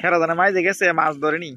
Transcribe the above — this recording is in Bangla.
হেরা জানে মাইজে গেছে মাছ ধরেনি।